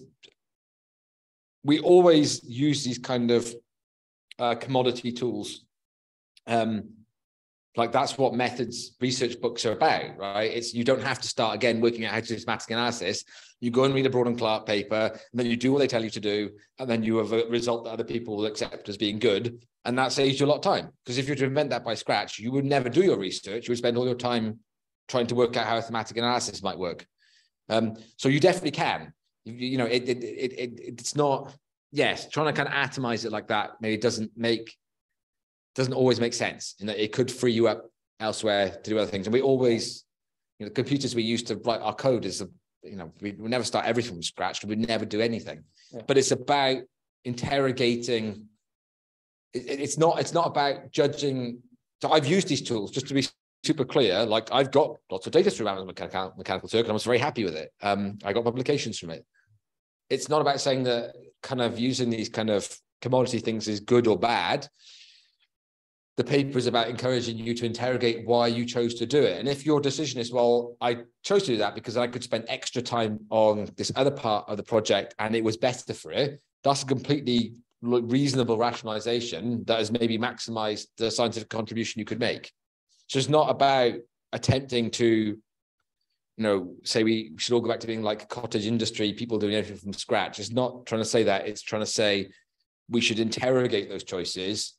we always use these kind of uh, commodity tools. Um, like that's what methods research books are about, right? It's you don't have to start again working out how to do systematic analysis. You go and read a Braun and Clarke paper, and then you do what they tell you to do, and then you have a result that other people will accept as being good, and that saves you a lot of time. Because if you were to invent that by scratch, you would never do your research. You would spend all your time trying to work out how thematic analysis might work. Um, so you definitely can. You, you know, it, it, it, it, it's not, yes, trying to kind of atomize it like that maybe doesn't make, doesn't always make sense. In that it could free you up elsewhere to do other things. And we always, you know, the computers we use to write our code is, a, you know, we, we never start everything from scratch. We never do anything. Yeah. But it's about interrogating it, it's not it's not about judging. So I've used these tools just to be super clear. Like I've got lots of data through Amazon Mechanical, Mechanical Turk, and I was very happy with it. Um, I got publications from it. It's not about saying that kind of using these kind of commodity things is good or bad. The paper is about encouraging you to interrogate why you chose to do it. And if your decision is, well, I chose to do that because I could spend extra time on this other part of the project and it was better for it, that's a completely reasonable rationalization that has maybe maximized the scientific contribution you could make. So it's not about attempting to, you know, say we should all go back to being like cottage industry, people doing everything from scratch. It's not trying to say that. It's trying to say we should interrogate those choices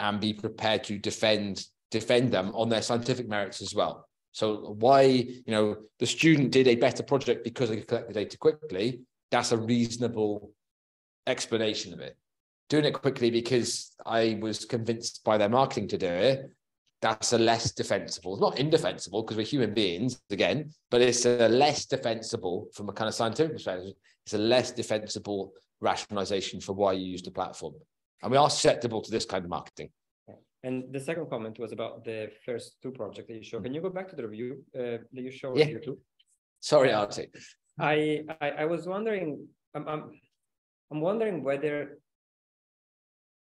and be prepared to defend defend them on their scientific merits as well. So why, you know, the student did a better project because they could collect the data quickly, that's a reasonable explanation of it. Doing it quickly because I was convinced by their marketing to do it, that's a less defensible. It's not indefensible because we're human beings again, but it's a less defensible from a kind of scientific perspective. It's a less defensible rationalization for why you use the platform. And we are susceptible to this kind of marketing. And the second comment was about the first two projects that you showed. Can you go back to the review uh, that you showed? Yeah. Too? Sorry, Artie. I, I I was wondering. I'm I'm, I'm wondering whether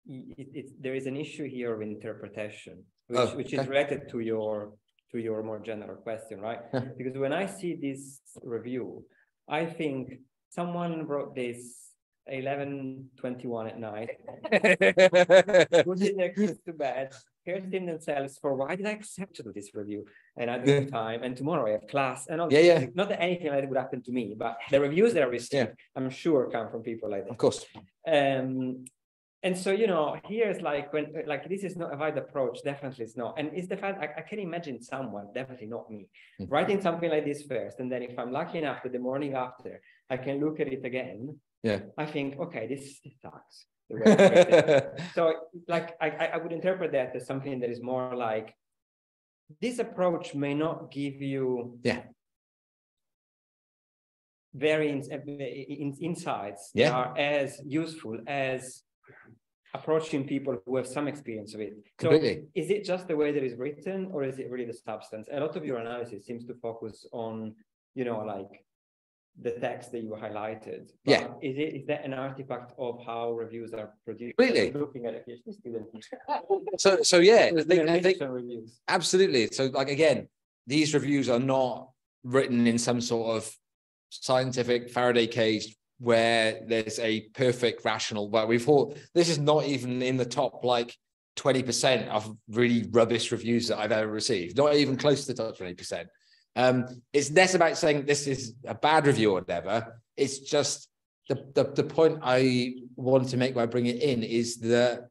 it, it, there is an issue here of interpretation, which, oh, which is related to your to your more general question, right? because when I see this review, I think someone wrote this 11.21 at night, put their kids to bed, hurting themselves for why did I accept to do this review? And at this time, and tomorrow I have class and all yeah, yeah. Not that anything like that would happen to me, but the reviews that I receive, yeah. I'm sure come from people like that. Of course. Um, and so you know here's like when like this is not a right approach definitely it's not and it's the fact I, I can imagine someone definitely not me mm-hmm. writing something like this first and then if i'm lucky enough that the morning after i can look at it again yeah i think okay this, sucks so like I, I would interpret that as something that is more like this approach may not give you yeah very in, eh, eh, eh, in, insights yeah. that are as useful as approaching people who have some experience of it. So Completely. is it just the way that is written or is it really the substance? A lot of your analysis seems to focus on, you know, like the text that you highlighted. But yeah. Is it is that an artifact of how reviews are produced? Really? Looking at a PhD student. so so yeah, think, I think absolutely. So like again, these reviews are not written in some sort of scientific Faraday cage where there's a perfect rational where we've all this is not even in the top like 20% of really rubbish reviews that I've ever received, not even close to the top 20%. Um, it's less about saying this is a bad review or whatever. It's just the, the, the point I want to make by bringing it in is that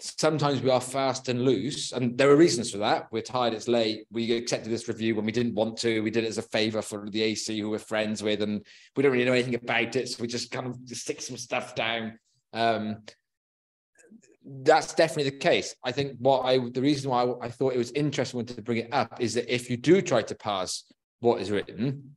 sometimes we are fast and loose, and there are reasons for that. We're tired, it's late. We accepted this review when we didn't want to. We did it as a favor for the AC who we're friends with, and we don't really know anything about it. So we just kind of just stick some stuff down. Um, that's definitely the case. I think what I the reason why I, I thought it was interesting to bring it up is that if you do try to parse what is written,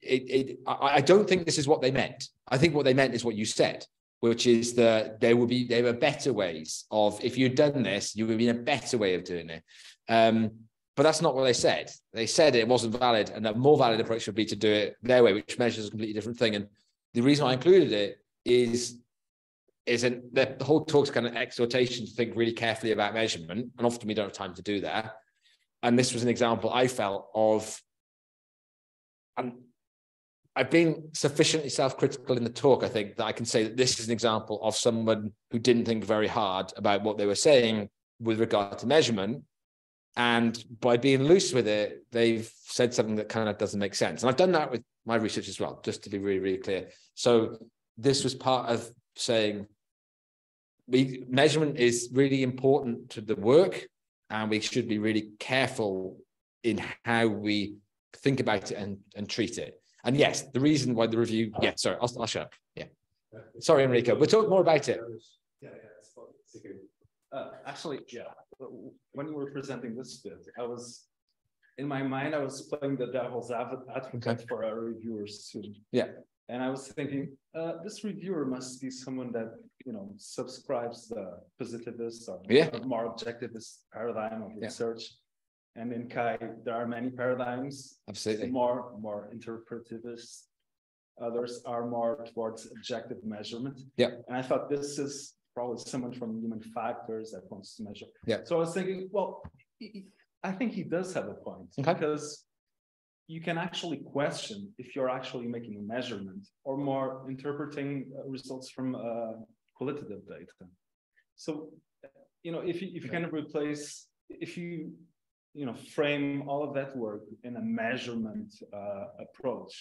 it, it I, I don't think this is what they meant. I think what they meant is what you said which is that there will be there are better ways of if you'd done this, you would be in a better way of doing it. Um, but that's not what they said. They said it wasn't valid, and a more valid approach would be to do it their way, which measures a completely different thing. And the reason I included it is is an, the, whole talk's kind of exhortation to think really carefully about measurement, and often we don't have time to do that. And this was an example I felt of, and I've been sufficiently self-critical in the talk, I think, that I can say that this is an example of someone who didn't think very hard about what they were saying with regard to measurement. And by being loose with it, they've said something that kind of doesn't make sense. And I've done that with my research as well, just to be really, really clear. So this was part of saying we measurement is really important to the work, and we should be really careful in how we think about it and, and treat it. And yes, the reason why the review, yeah, sorry, I'll, I'll shut up. Yeah. Sorry, Enrico. We'll talk more about it. Yeah, yeah, uh, actually, yeah, when you were presenting this bit, I was, in my mind, I was playing the devil's advocate okay. for our reviewers too. Yeah. And I was thinking, uh, this reviewer must be someone that, you know, subscribes the positivist or yeah. more objectivist paradigm of research. Yeah and in CHI, there are many paradigms. Absolutely. More, more interpretivist. Others are more towards objective measurement. Yeah. And I thought this is probably someone from human factors that wants to measure. Yeah. So I was thinking, well, he- I think he does have a point Okay. because you can actually question if you're actually making a measurement or more interpreting results from uh, qualitative data. So, you know, if you, if you kind of replace, if you, you know, frame all of that work in a measurement uh, approach,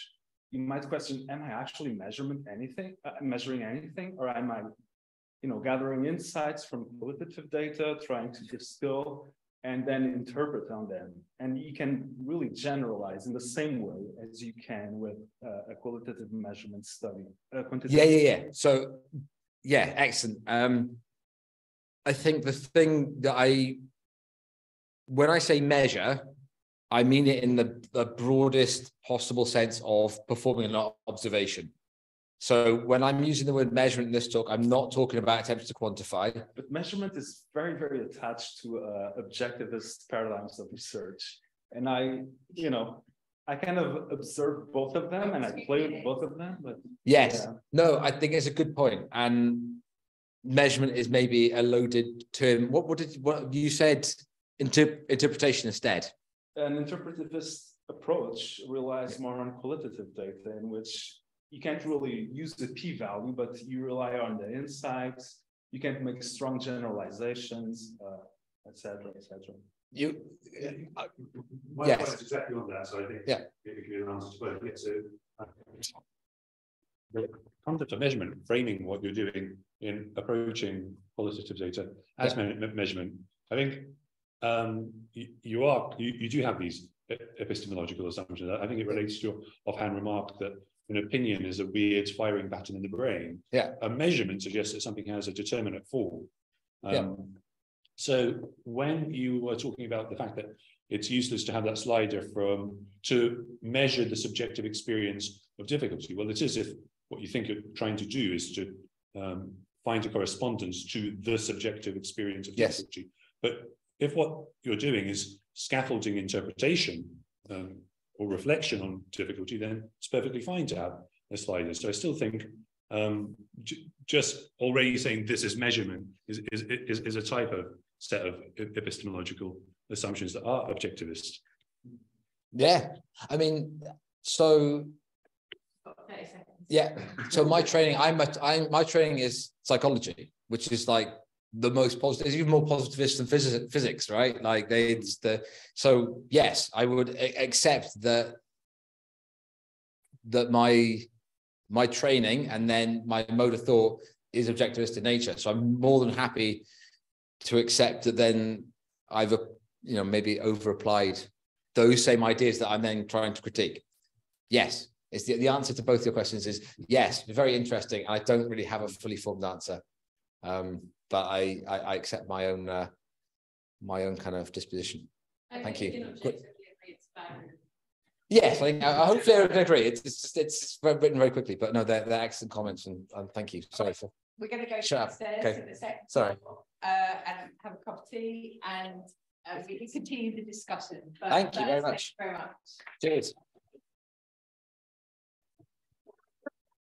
you might question, am I actually measurement anything, uh, measuring anything, or am I, you know, gathering insights from qualitative data, trying to distill and then interpret on them. And you can really generalize in the same way as you can with uh, a qualitative measurement study. Uh, Yeah, yeah, yeah. So, yeah, excellent. Um, I think the thing that I, when I say measure, I mean it in the, the broadest possible sense of performing an observation. So when I'm using the word measurement in this talk, I'm not talking about attempts to quantify. But measurement is very, very attached to uh, objectivist paradigms of research. And I, you know, I kind of observe both of them and I play with both of them, but Yes, yeah. no, I think it's a good point. And measurement is maybe a loaded term. What, what did, what you said, inter- interpretation instead? an interpretivist approach relies more on qualitative data in which you can't really use the p-value, but you rely on the insights. You can't make strong generalizations, uh, etc. cetera, et You, uh, My Yes. point is exactly on that, so I think. Yeah. It could be an answer to both, yeah, so. uh, the concept of measurement, framing what you're doing in approaching qualitative data as me- me- measurement. I think um, you, you are, you, you do have these epistemological assumptions. I think it relates to your offhand remark that an opinion is a weird firing pattern in the brain. Yeah. A measurement suggests that something has a determinate form. Yeah. Um, So when you were talking about the fact that it's useless to have that slider from to measure the subjective experience of difficulty, well, it is if what you think you're trying to do is to um, find a correspondence to the subjective experience of Yes. difficulty. But if what you're doing is scaffolding interpretation um, or reflection on difficulty, then it's perfectly fine to have a slider. So I still think um, j- just already saying this is measurement is, is, is, is a type of set of epistemological assumptions that are objectivist. yeah, I mean, so Yeah. So my training, I'm, a, I'm my training is psychology, which is like the most positive, it's even more positivist than physics, physics, right? Like they, it's the so yes, I would a- accept that that my my training and then my mode of thought is objectivist in nature. So I'm more than happy to accept that then I've uh, you know maybe over applied those same ideas that I'm then trying to critique. Yes, it's the, the answer to both your questions is yes, very interesting. I don't really have a fully formed answer. Um, but I, I, I accept my own, uh, my own kind of disposition. Thank you. Yes, I think, I I hopefully I can agree. It's, it's, just- it's written very quickly, but no, they're, they're excellent comments and, and thank you. Sorry for, We're gonna go Shut up. Okay. to. Sorry. Uh, and have a cup of tea and uh, we can continue the discussion. But Thank you very much. Very much. cheers.